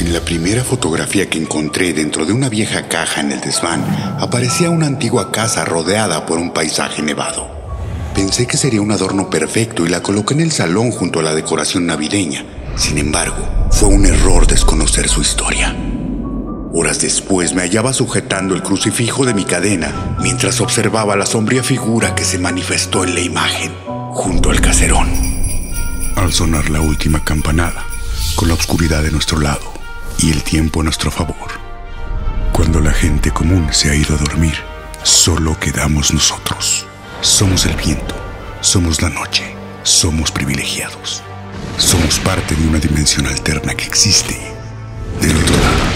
En la primera fotografía que encontré dentro de una vieja caja en el desván, aparecía una antigua casa rodeada por un paisaje nevado. Pensé que sería un adorno perfecto y la coloqué en el salón junto a la decoración navideña. Sin embargo, fue un error desconocer su historia. Horas después me hallaba sujetando el crucifijo de mi cadena mientras observaba la sombría figura que se manifestó en la imagen junto al caserón. Al sonar la última campanada, con la oscuridad de nuestro lado, y el tiempo a nuestro favor. Cuando la gente común se ha ido a dormir, solo quedamos nosotros. Somos el viento, somos la noche, somos privilegiados. Somos parte de una dimensión alterna que existe del otro lado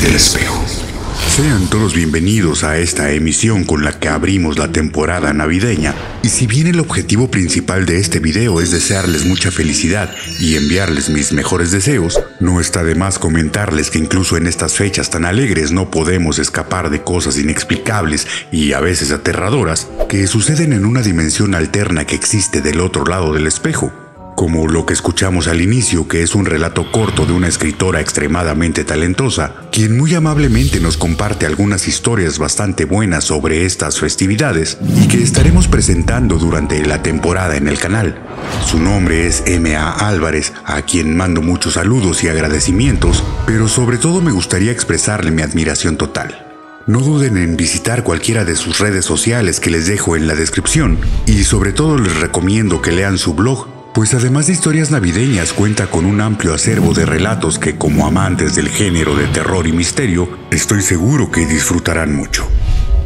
del espejo. Sean todos bienvenidos a esta emisión con la que abrimos la temporada navideña. Y si bien el objetivo principal de este video es desearles mucha felicidad y enviarles mis mejores deseos, no está de más comentarles que incluso en estas fechas tan alegres no podemos escapar de cosas inexplicables y a veces aterradoras que suceden en una dimensión alterna que existe del otro lado del espejo como lo que escuchamos al inicio, que es un relato corto de una escritora extremadamente talentosa, quien muy amablemente nos comparte algunas historias bastante buenas sobre estas festividades y que estaremos presentando durante la temporada en el canal. Su nombre es M.A. Álvarez, a quien mando muchos saludos y agradecimientos, pero sobre todo me gustaría expresarle mi admiración total. No duden en visitar cualquiera de sus redes sociales que les dejo en la descripción y sobre todo les recomiendo que lean su blog pues además de historias navideñas cuenta con un amplio acervo de relatos que como amantes del género de terror y misterio, estoy seguro que disfrutarán mucho.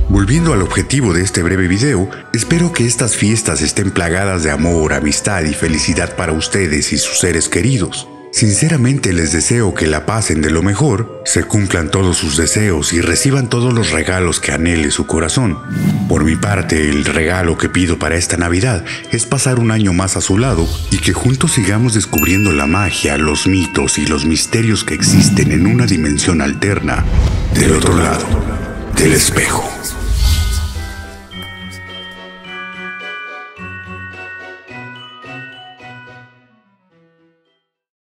Volviendo al objetivo de este breve video, espero que estas fiestas estén plagadas de amor, amistad y felicidad para ustedes y sus seres queridos. Sinceramente les deseo que la pasen de lo mejor, se cumplan todos sus deseos y reciban todos los regalos que anhele su corazón. Por mi parte, el regalo que pido para esta Navidad es pasar un año más a su lado y que juntos sigamos descubriendo la magia, los mitos y los misterios que existen en una dimensión alterna del otro lado del espejo.